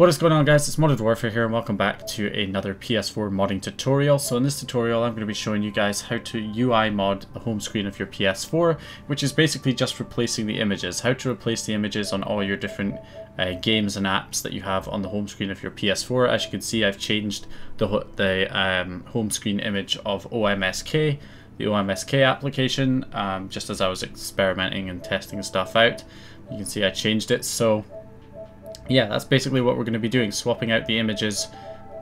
What is going on guys, it's Modded Warfare here and welcome back to another PS4 modding tutorial. So in this tutorial I'm going to be showing you guys how to UI mod the home screen of your PS4, which is basically just replacing the images, how to replace the images on all your different uh, games and apps that you have on the home screen of your PS4. As you can see I've changed the, the um, home screen image of OMSK, the OMSK application, um, just as I was experimenting and testing stuff out. You can see I changed it so yeah, that's basically what we're going to be doing, swapping out the images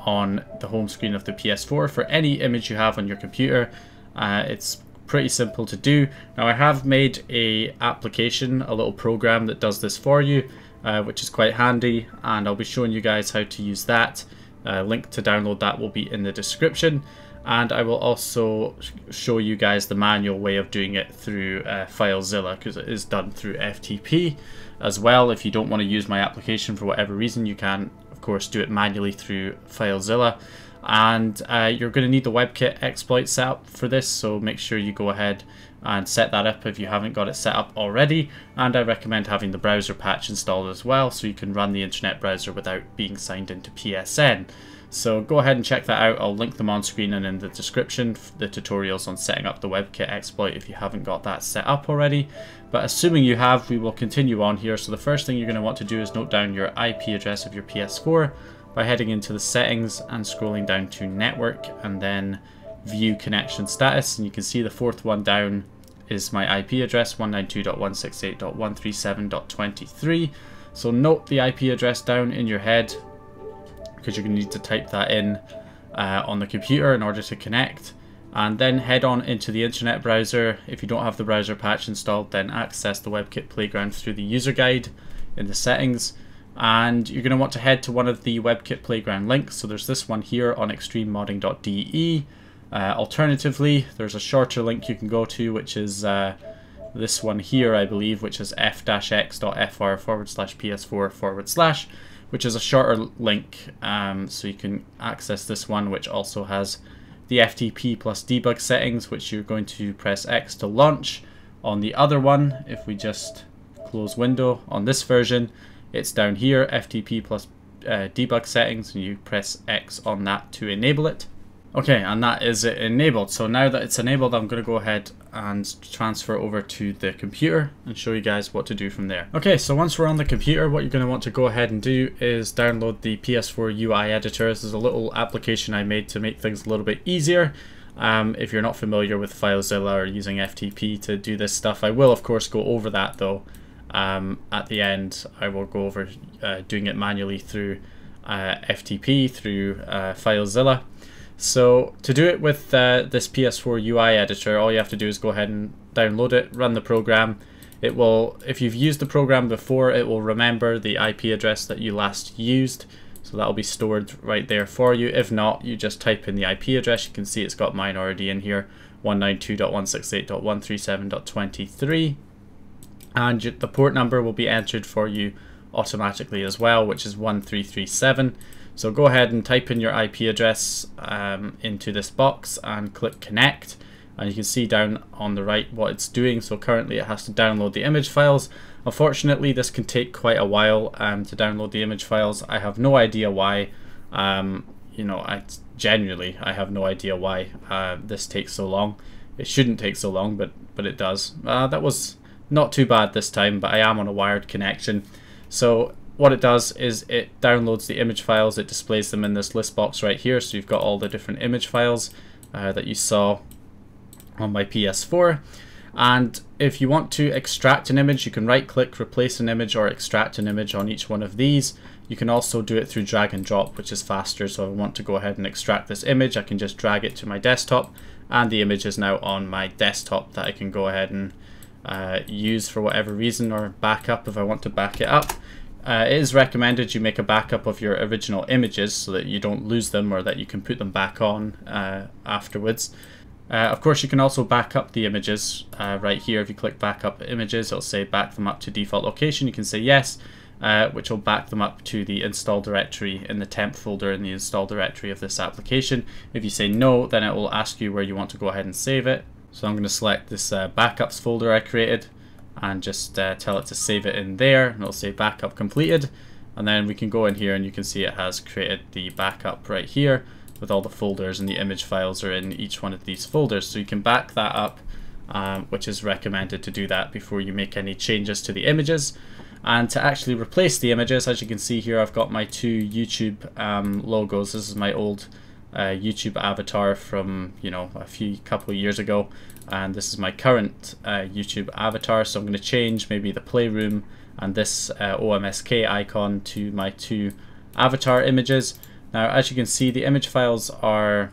on the home screen of the PS4 for any image you have on your computer. Uh, it's pretty simple to do. Now I have made a application, a little program that does this for you, uh, which is quite handy, and I'll be showing you guys how to use that. Uh, link to download that will be in the description and I will also show you guys the manual way of doing it through uh, FileZilla because it is done through FTP as well. If you don't want to use my application for whatever reason, you can of course do it manually through FileZilla. And uh, you're going to need the WebKit exploit set up for this, so make sure you go ahead and set that up if you haven't got it set up already. And I recommend having the browser patch installed as well, so you can run the internet browser without being signed into PSN. So go ahead and check that out. I'll link them on screen and in the description, the tutorials on setting up the WebKit exploit if you haven't got that set up already. But assuming you have, we will continue on here. So the first thing you're going to want to do is note down your IP address of your PS4 by heading into the settings and scrolling down to network and then view connection status. And you can see the fourth one down is my IP address 192.168.137.23. So note the IP address down in your head because you're going to need to type that in uh, on the computer in order to connect and then head on into the internet browser. If you don't have the browser patch installed then access the WebKit Playground through the user guide in the settings and you're going to want to head to one of the WebKit Playground links. So there's this one here on extrememodding.de. Uh, alternatively, there's a shorter link you can go to which is uh, this one here I believe which is f-x.fr forward slash ps4 forward slash which is a shorter link. Um, so you can access this one, which also has the FTP plus debug settings, which you're going to press X to launch. On the other one, if we just close window on this version, it's down here, FTP plus uh, debug settings, and you press X on that to enable it. Okay, and that is enabled. So now that it's enabled, I'm going to go ahead and transfer over to the computer and show you guys what to do from there. Okay, so once we're on the computer, what you're going to want to go ahead and do is download the PS4 UI editor. This is a little application I made to make things a little bit easier. Um, if you're not familiar with FileZilla or using FTP to do this stuff, I will of course go over that though. Um, at the end, I will go over uh, doing it manually through uh, FTP, through uh, FileZilla. So to do it with uh, this PS4 UI editor, all you have to do is go ahead and download it, run the program. It will, if you've used the program before, it will remember the IP address that you last used. So that'll be stored right there for you. If not, you just type in the IP address. You can see it's got mine already in here, 192.168.137.23. And the port number will be entered for you automatically as well, which is 1337. So go ahead and type in your IP address um, into this box and click connect and you can see down on the right what it's doing. So currently it has to download the image files. Unfortunately this can take quite a while um, to download the image files. I have no idea why. Um, you know, I genuinely I have no idea why uh, this takes so long. It shouldn't take so long, but but it does. Uh, that was not too bad this time, but I am on a wired connection. So what it does is it downloads the image files, it displays them in this list box right here, so you've got all the different image files uh, that you saw on my PS4. And if you want to extract an image, you can right click, replace an image, or extract an image on each one of these. You can also do it through drag and drop, which is faster. So I want to go ahead and extract this image. I can just drag it to my desktop, and the image is now on my desktop that I can go ahead and uh, use for whatever reason or backup if I want to back it up. Uh, it is recommended you make a backup of your original images so that you don't lose them or that you can put them back on uh, afterwards. Uh, of course, you can also back up the images uh, right here. If you click back up images, it'll say back them up to default location. You can say yes, uh, which will back them up to the install directory in the temp folder in the install directory of this application. If you say no, then it will ask you where you want to go ahead and save it. So I'm going to select this uh, backups folder I created and just uh, tell it to save it in there and it'll say backup completed And then we can go in here and you can see it has created the backup right here with all the folders and the image files are in each one of these folders. So you can back that up, um, which is recommended to do that before you make any changes to the images. And to actually replace the images, as you can see here, I've got my two YouTube um, logos. This is my old uh, YouTube avatar from, you know, a few couple of years ago. And this is my current uh, YouTube avatar. So I'm going to change maybe the Playroom and this uh, OMSK icon to my two avatar images. Now, as you can see, the image files are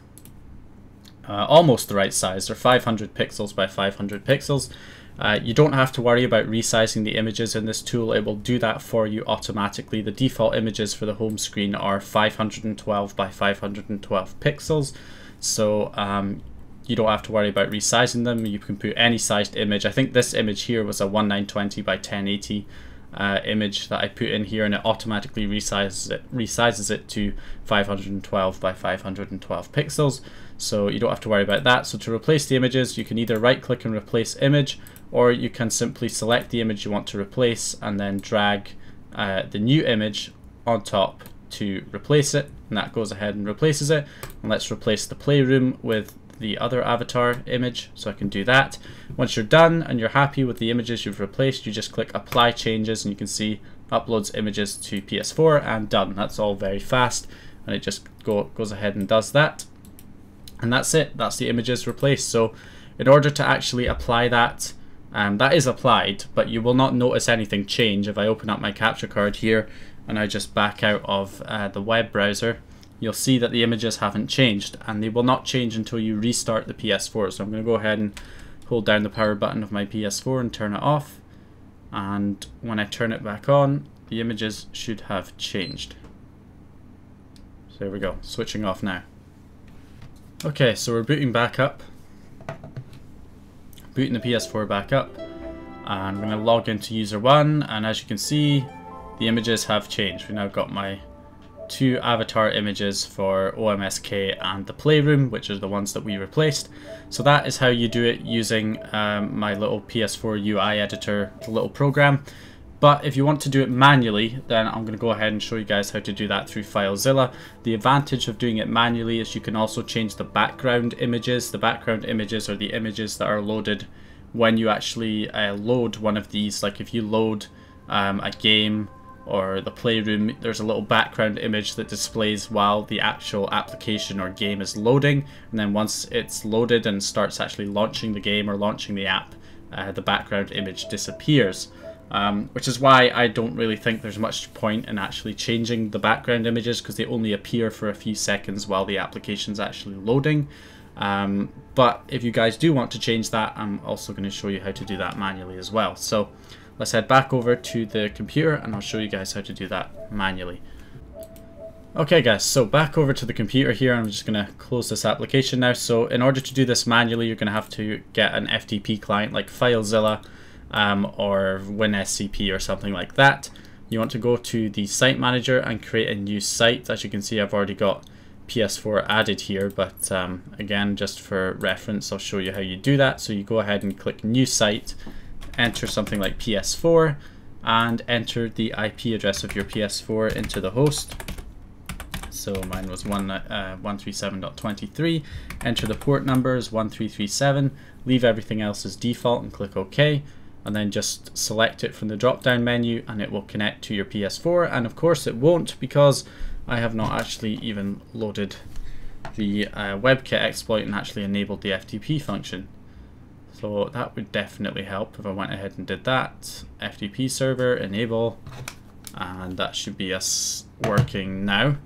uh, almost the right size. They're 500 pixels by 500 pixels. Uh, you don't have to worry about resizing the images in this tool. It will do that for you automatically. The default images for the home screen are 512 by 512 pixels. So um, you don't have to worry about resizing them. You can put any sized image. I think this image here was a 1920 by 1080 uh, image that I put in here and it automatically resizes it, resizes it to 512 by 512 pixels. So you don't have to worry about that. So to replace the images, you can either right click and replace image or you can simply select the image you want to replace and then drag uh, the new image on top to replace it. And that goes ahead and replaces it. And let's replace the playroom with the other avatar image. So I can do that. Once you're done and you're happy with the images you've replaced you just click apply changes and you can see uploads images to PS4 and done. That's all very fast. And it just go, goes ahead and does that. And that's it. That's the images replaced. So in order to actually apply that um, that is applied, but you will not notice anything change. If I open up my capture card here and I just back out of uh, the web browser, you'll see that the images haven't changed and they will not change until you restart the PS4. So I'm going to go ahead and hold down the power button of my PS4 and turn it off. And when I turn it back on, the images should have changed. So there we go, switching off now. Okay, so we're booting back up booting the PS4 back up. And I'm going to log into user 1 and as you can see the images have changed. We've now got my two avatar images for OMSK and the Playroom, which are the ones that we replaced. So that is how you do it using um, my little PS4 UI editor the little program. But if you want to do it manually, then I'm going to go ahead and show you guys how to do that through FileZilla. The advantage of doing it manually is you can also change the background images. The background images are the images that are loaded when you actually uh, load one of these. Like if you load um, a game or the playroom, there's a little background image that displays while the actual application or game is loading. And then once it's loaded and starts actually launching the game or launching the app, uh, the background image disappears. Um, which is why I don't really think there's much point in actually changing the background images because they only appear for a few seconds while the application's actually loading. Um, but if you guys do want to change that, I'm also going to show you how to do that manually as well. So let's head back over to the computer and I'll show you guys how to do that manually. Okay guys, so back over to the computer here, I'm just going to close this application now. So in order to do this manually, you're going to have to get an FTP client like FileZilla um, or WinSCP or something like that. You want to go to the site manager and create a new site. As you can see, I've already got PS4 added here, but um, again, just for reference, I'll show you how you do that. So you go ahead and click new site, enter something like PS4, and enter the IP address of your PS4 into the host. So mine was one, uh, 137.23. Enter the port numbers 1337. Leave everything else as default and click OK and then just select it from the drop down menu and it will connect to your PS4 and of course it won't because I have not actually even loaded the uh, WebKit exploit and actually enabled the FTP function. So that would definitely help if I went ahead and did that. FTP server, enable, and that should be us working now.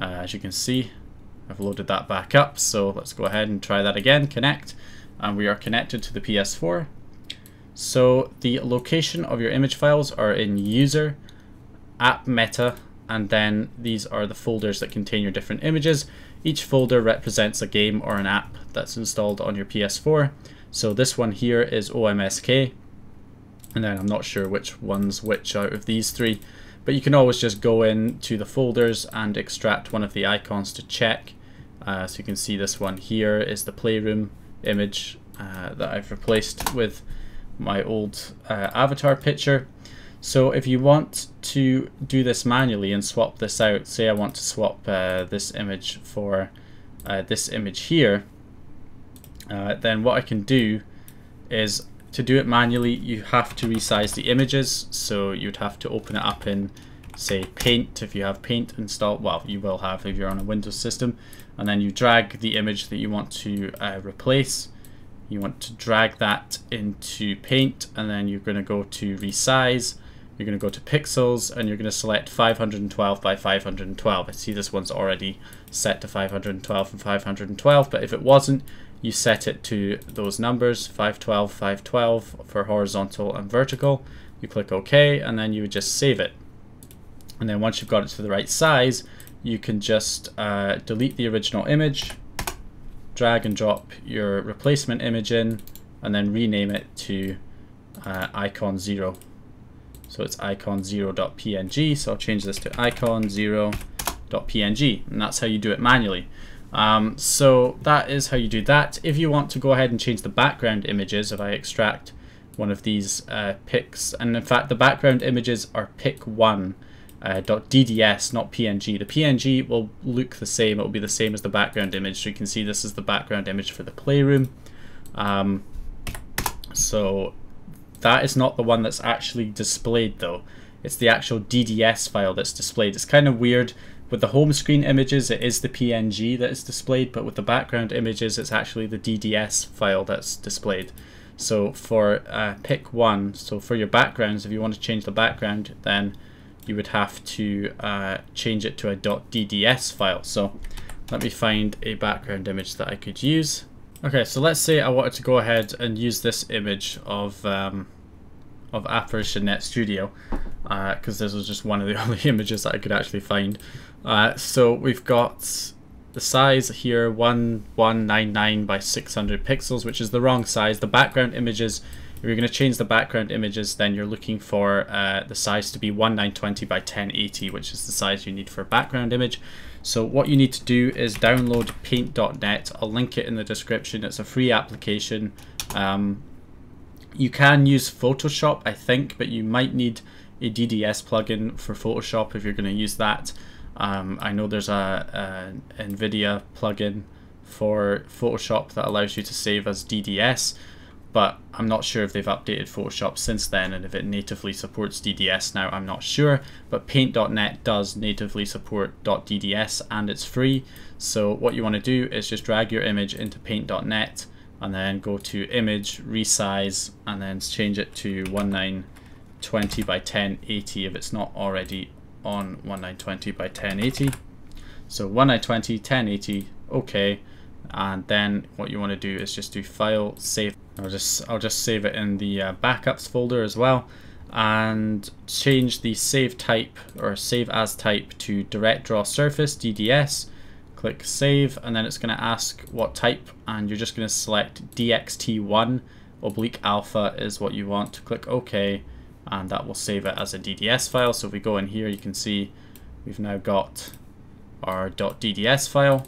Uh, as you can see, I've loaded that back up. So let's go ahead and try that again, connect, and we are connected to the PS4. So the location of your image files are in user, app meta, and then these are the folders that contain your different images. Each folder represents a game or an app that's installed on your PS4. So this one here is OMSK, and then I'm not sure which one's which out of these three, but you can always just go in to the folders and extract one of the icons to check. Uh, so you can see this one here is the Playroom image uh, that I've replaced with my old uh, avatar picture. So if you want to do this manually and swap this out, say I want to swap uh, this image for uh, this image here, uh, then what I can do is to do it manually you have to resize the images. So you'd have to open it up in say paint. If you have paint installed well you will have if you're on a Windows system. And then you drag the image that you want to uh, replace you want to drag that into paint and then you're going to go to resize you're going to go to pixels and you're going to select 512 by 512 I see this one's already set to 512 and 512 but if it wasn't you set it to those numbers 512 512 for horizontal and vertical. You click OK and then you would just save it. And then once you've got it to the right size you can just uh, delete the original image drag and drop your replacement image in and then rename it to uh, icon 0 so it's icon0.png so I'll change this to icon0.png and that's how you do it manually um, so that is how you do that. If you want to go ahead and change the background images, if I extract one of these uh, pics, and in fact the background images are pic1 uh, .dds, not PNG. The PNG will look the same, it will be the same as the background image. So you can see this is the background image for the Playroom. Um, so that is not the one that's actually displayed though. It's the actual DDS file that's displayed. It's kind of weird with the home screen images, it is the PNG that is displayed, but with the background images, it's actually the DDS file that's displayed. So for uh, pic one, so for your backgrounds, if you want to change the background, then you would have to uh, change it to a .dds file. So let me find a background image that I could use. Okay, so let's say I wanted to go ahead and use this image of um, of Apparition Net Studio because uh, this was just one of the only images that I could actually find. Uh, so we've got the size here 1199 by 600 pixels which is the wrong size. The background images if you're going to change the background images then you're looking for uh, the size to be 1920 by 1080 which is the size you need for a background image. So what you need to do is download paint.net. I'll link it in the description. It's a free application. Um, you can use Photoshop, I think, but you might need a DDS plugin for Photoshop if you're going to use that. Um, I know there's a, a, NVIDIA plugin for Photoshop that allows you to save as DDS, but I'm not sure if they've updated Photoshop since then and if it natively supports DDS now, I'm not sure. But Paint.net does natively support .dds and it's free. So what you want to do is just drag your image into Paint.net and then go to image, resize, and then change it to 1920 by 1080 if it's not already on 1920 by 1080. So 1920, 1080, okay. And then what you want to do is just do file, save. I'll just I'll just save it in the uh, backups folder as well, and change the save type or save as type to direct draw surface DDS click save and then it's going to ask what type and you're just going to select DXT1 opaque alpha is what you want. Click OK and that will save it as a DDS file. So if we go in here you can see we've now got our .dds file.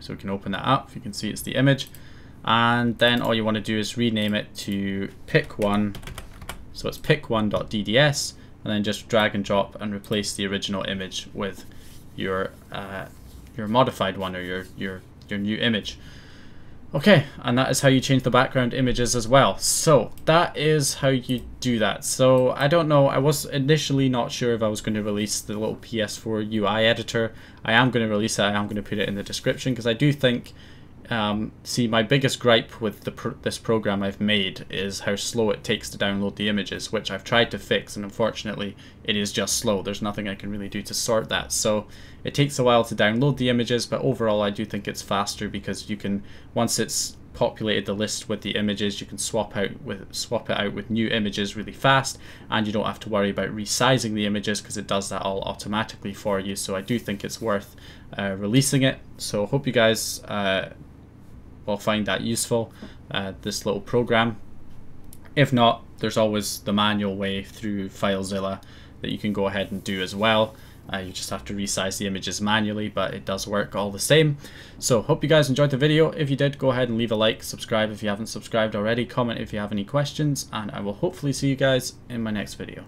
So we can open that up. You can see it's the image. And then all you want to do is rename it to pic1. So it's pic1.dds and then just drag and drop and replace the original image with your uh, your modified one or your, your, your new image. Okay, and that is how you change the background images as well. So that is how you do that. So I don't know, I was initially not sure if I was going to release the little PS4 UI editor. I am going to release it, I am going to put it in the description because I do think um, see, my biggest gripe with the pro this program I've made is how slow it takes to download the images, which I've tried to fix, and unfortunately, it is just slow. There's nothing I can really do to sort that. So it takes a while to download the images, but overall, I do think it's faster because you can, once it's populated the list with the images, you can swap out with swap it out with new images really fast, and you don't have to worry about resizing the images because it does that all automatically for you. So I do think it's worth uh, releasing it. So I hope you guys. Uh, will find that useful, uh, this little program. If not, there's always the manual way through FileZilla that you can go ahead and do as well. Uh, you just have to resize the images manually, but it does work all the same. So hope you guys enjoyed the video. If you did, go ahead and leave a like, subscribe if you haven't subscribed already, comment if you have any questions, and I will hopefully see you guys in my next video.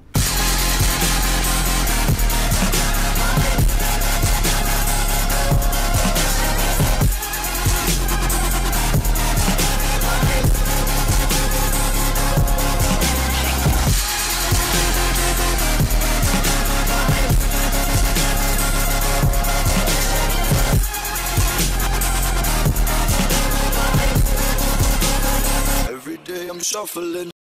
Shuffling.